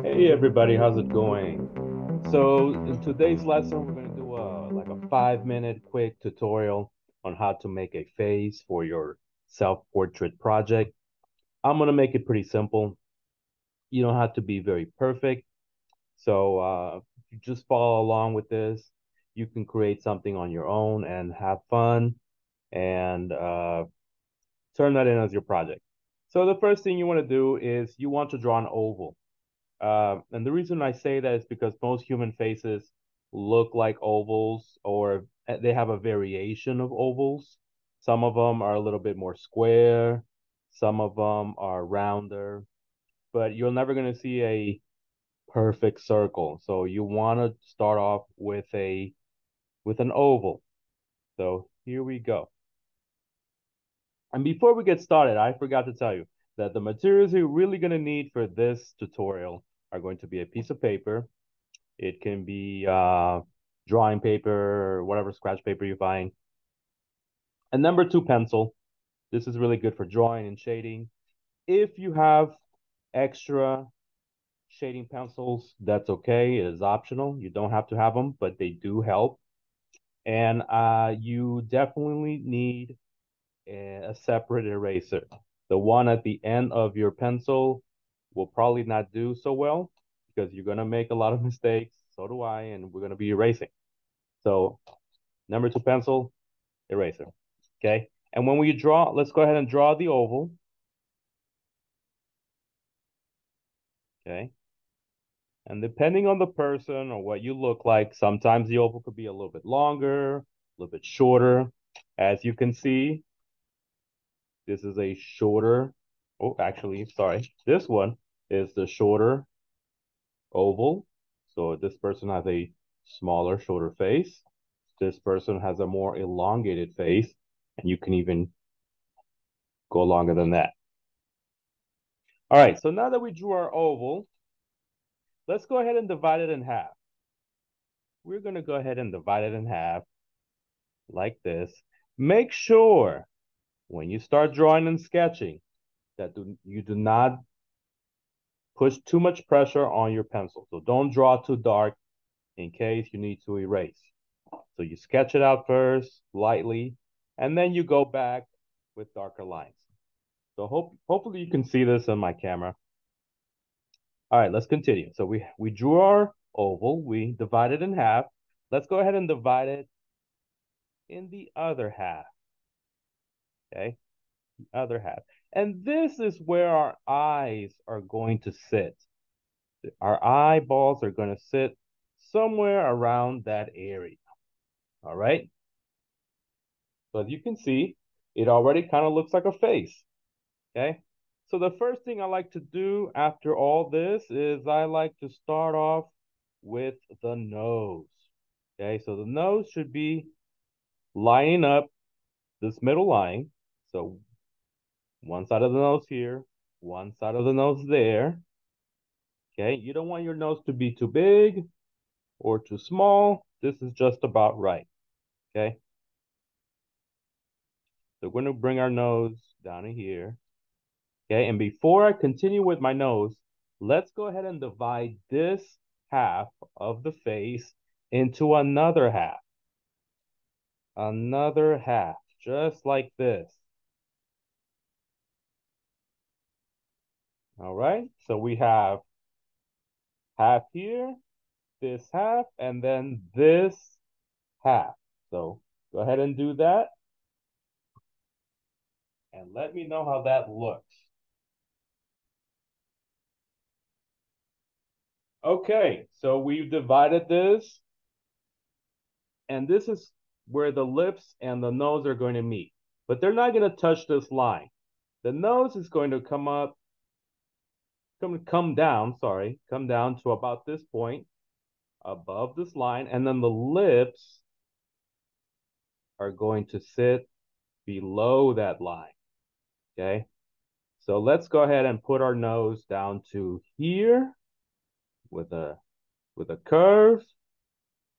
Hey everybody, how's it going? So in today's lesson, we're going to do a like a five minute quick tutorial on how to make a face for your self-portrait project. I'm going to make it pretty simple. You don't have to be very perfect. So uh, just follow along with this, you can create something on your own and have fun and uh, turn that in as your project. So the first thing you want to do is you want to draw an oval. Uh, and the reason I say that is because most human faces look like ovals or they have a variation of ovals. Some of them are a little bit more square, some of them are rounder, but you're never going to see a perfect circle. So you want to start off with a with an oval. So here we go. And before we get started, I forgot to tell you that the materials you're really going to need for this tutorial are going to be a piece of paper. It can be uh, drawing paper whatever scratch paper you find. And number two, pencil. This is really good for drawing and shading. If you have extra shading pencils, that's okay. It is optional. You don't have to have them, but they do help. And uh, you definitely need a separate eraser. The one at the end of your pencil will probably not do so well because you're going to make a lot of mistakes. So do I, and we're going to be erasing. So number two pencil, eraser. Okay. And when we draw, let's go ahead and draw the oval. Okay. And depending on the person or what you look like, sometimes the oval could be a little bit longer, a little bit shorter. As you can see, this is a shorter, oh, actually, sorry. This one is the shorter oval. So this person has a smaller, shorter face. This person has a more elongated face, and you can even go longer than that. All right, so now that we drew our oval, let's go ahead and divide it in half. We're going to go ahead and divide it in half like this. Make sure when you start drawing and sketching that do, you do not push too much pressure on your pencil. So don't draw too dark in case you need to erase. So you sketch it out first, lightly, and then you go back with darker lines. So hope hopefully you can see this on my camera. All right, let's continue. So we, we drew our oval, we divided in half. Let's go ahead and divide it in the other half. Okay, the other half. And this is where our eyes are going to sit. Our eyeballs are going to sit somewhere around that area. All right. So as you can see, it already kind of looks like a face. Okay. So the first thing I like to do after all this is I like to start off with the nose. Okay. So the nose should be lining up this middle line. So one side of the nose here, one side of the nose there. Okay, you don't want your nose to be too big or too small. This is just about right. Okay. So we're going to bring our nose down in here. Okay, and before I continue with my nose, let's go ahead and divide this half of the face into another half. Another half, just like this. All right, so we have half here, this half, and then this half. So go ahead and do that. And let me know how that looks. Okay, so we've divided this. And this is where the lips and the nose are going to meet. But they're not going to touch this line. The nose is going to come up come come down, sorry, come down to about this point above this line, and then the lips are going to sit below that line. Okay. So let's go ahead and put our nose down to here with a with a curve.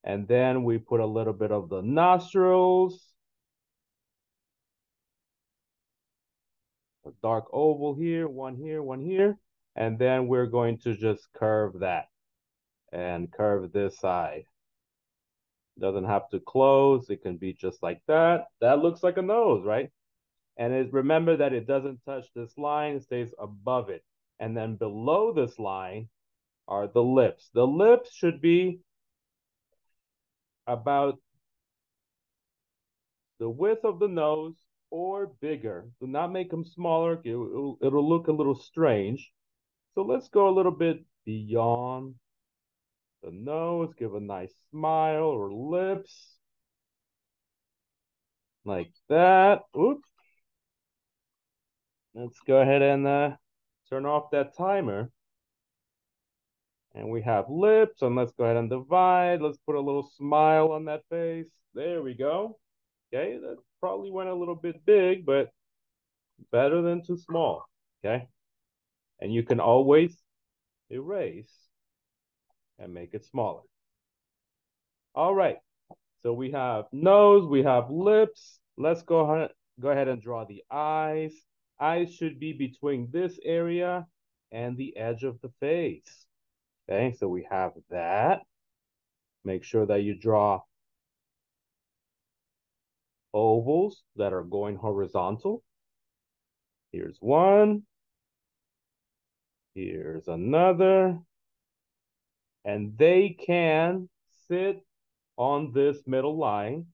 And then we put a little bit of the nostrils. A dark oval here, one here, one here. And then we're going to just curve that and curve this side. Doesn't have to close. It can be just like that. That looks like a nose, right? And it, remember that it doesn't touch this line. It stays above it. And then below this line are the lips. The lips should be about the width of the nose or bigger. Do not make them smaller. It'll, it'll look a little strange. So let's go a little bit beyond the nose, give a nice smile or lips. Like that. Oops. Let's go ahead and uh, turn off that timer. And we have lips, and let's go ahead and divide. Let's put a little smile on that face. There we go. Okay, that probably went a little bit big, but better than too small. Okay, and you can always erase and make it smaller. All right, so we have nose, we have lips. Let's go ahead, go ahead and draw the eyes. Eyes should be between this area and the edge of the face. Okay, so we have that. Make sure that you draw ovals that are going horizontal. Here's one. Here's another and they can sit on this middle line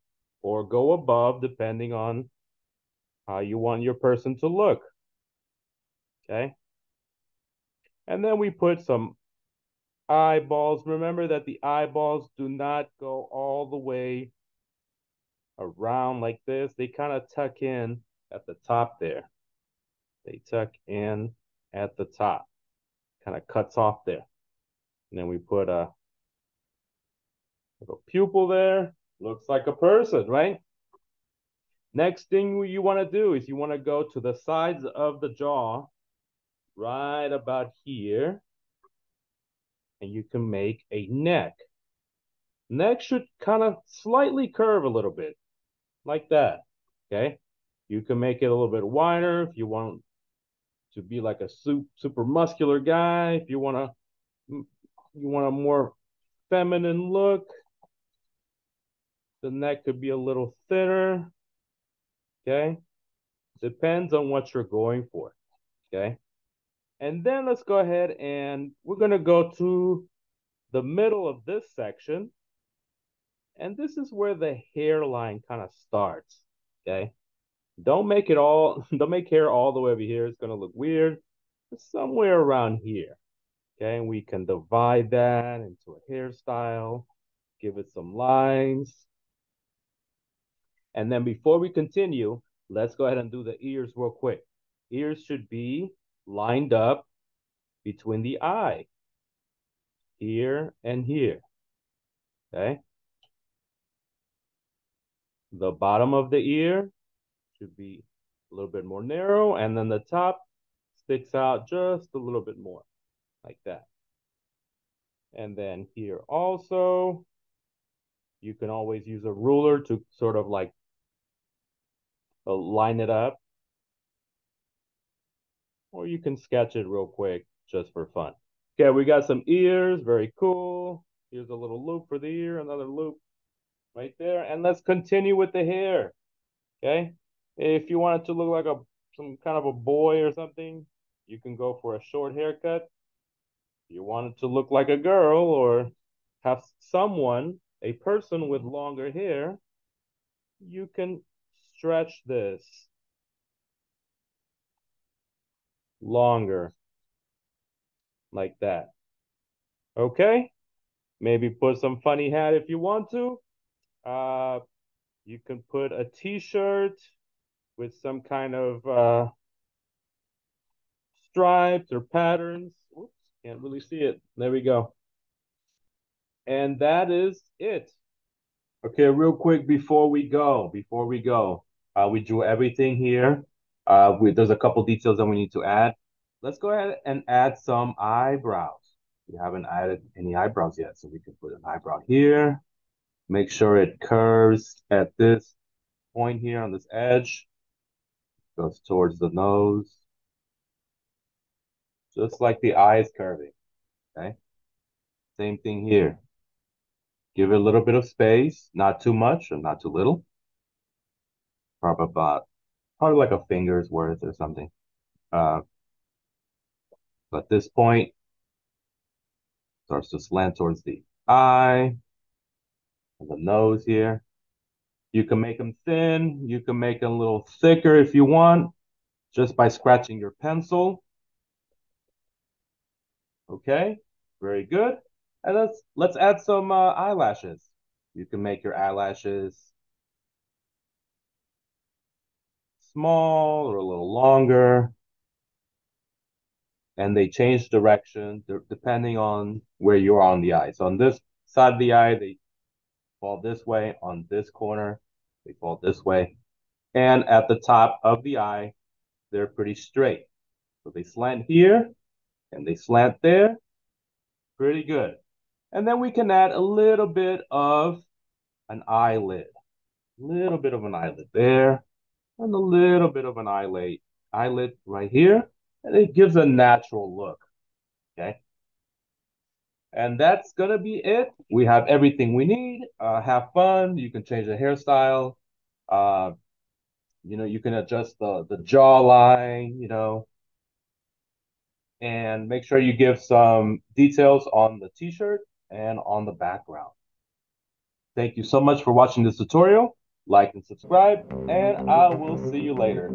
or go above depending on how you want your person to look. Okay. And then we put some eyeballs. Remember that the eyeballs do not go all the way around like this. They kind of tuck in at the top there. They tuck in at the top. Kind of cuts off there. And then we put a little pupil there. Looks like a person, right? Next thing you want to do is you want to go to the sides of the jaw, right about here, and you can make a neck. Neck should kind of slightly curve a little bit, like that, okay? You can make it a little bit wider if you want to be like a super muscular guy, if you want to you want a more feminine look. The neck could be a little thinner. Okay. Depends on what you're going for. Okay. And then let's go ahead and we're going to go to the middle of this section. And this is where the hairline kind of starts. Okay. Don't make it all, don't make hair all the way over here. It's going to look weird. somewhere around here. Okay, and we can divide that into a hairstyle, give it some lines. And then before we continue, let's go ahead and do the ears real quick. Ears should be lined up between the eye, here and here, okay? The bottom of the ear should be a little bit more narrow, and then the top sticks out just a little bit more like that. And then here also, you can always use a ruler to sort of like uh, line it up. Or you can sketch it real quick just for fun. Okay, we got some ears, very cool. Here's a little loop for the ear, another loop right there. And let's continue with the hair, okay? If you want it to look like a some kind of a boy or something, you can go for a short haircut If you want it to look like a girl or have someone, a person with longer hair, you can stretch this longer like that. Okay? Maybe put some funny hat if you want to. Uh, you can put a t-shirt with some kind of uh, stripes or patterns. Oops. Can't really see it. There we go. And that is it. Okay, real quick before we go, before we go, uh, we drew everything here. Uh, we, there's a couple details that we need to add. Let's go ahead and add some eyebrows. We haven't added any eyebrows yet, so we can put an eyebrow here. Make sure it curves at this point here on this edge. Goes towards the nose just like the eye is curving, okay? Same thing here. Give it a little bit of space, not too much and not too little. Probably about, probably like a finger's worth or something. Uh, at this point, starts to slant towards the eye, and the nose here. You can make them thin. You can make them a little thicker if you want, just by scratching your pencil. Okay, very good. And let's let's add some uh, eyelashes. You can make your eyelashes small or a little longer. And they change direction depending on where you are on the eye. So on this side of the eye, they fall this way. On this corner, they fall this way. And at the top of the eye, they're pretty straight. So they slant here and they slant there. Pretty good. And then we can add a little bit of an eyelid. A little bit of an eyelid there. And a little bit of an eyelid, eyelid right here. And it gives a natural look. Okay. And that's going to be it. We have everything we need. Uh, have fun. You can change the hairstyle. Uh, you know, you can adjust the, the jawline, you know, and make sure you give some details on the t-shirt and on the background. Thank you so much for watching this tutorial. Like and subscribe, and I will see you later.